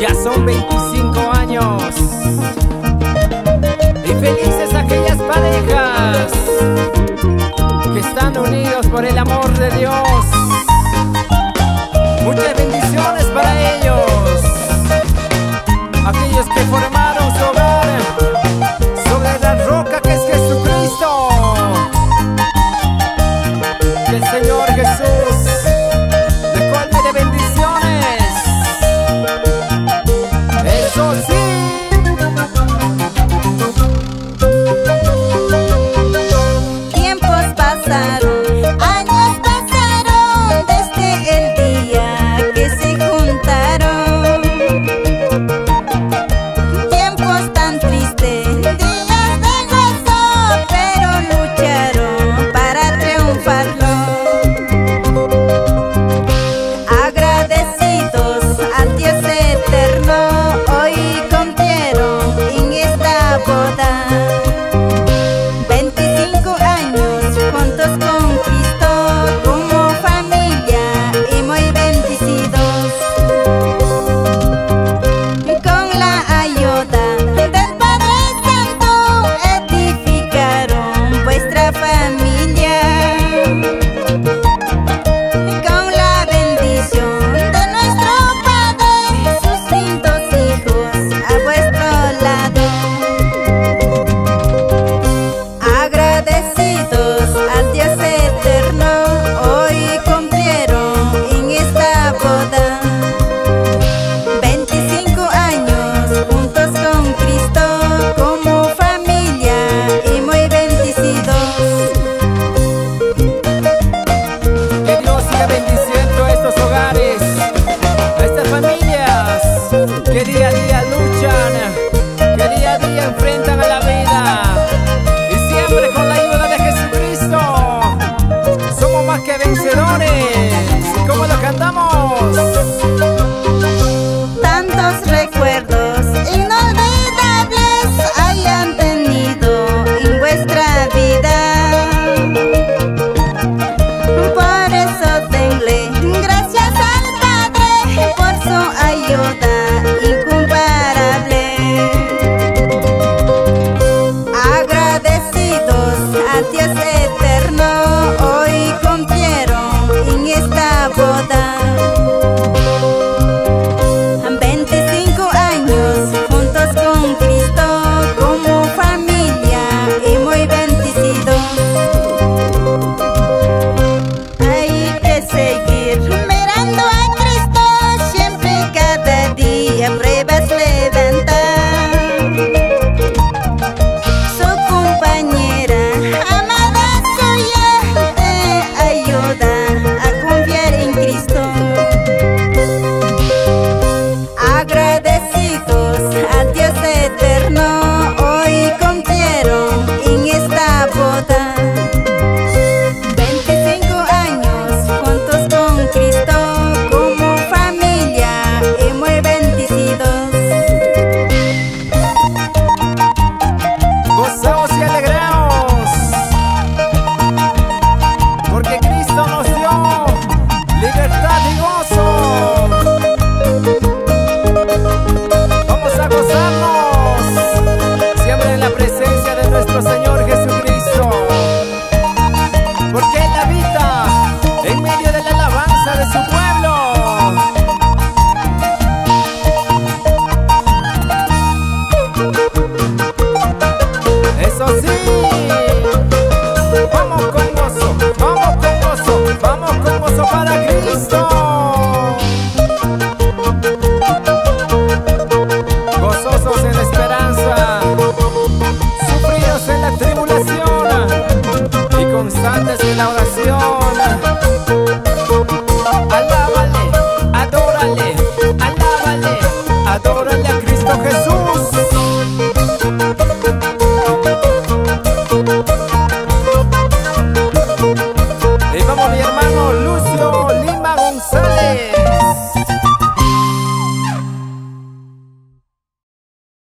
Ya son 25 años y felices aquellas parejas que están unidos por el amor de Dios. So. You. milagre estou.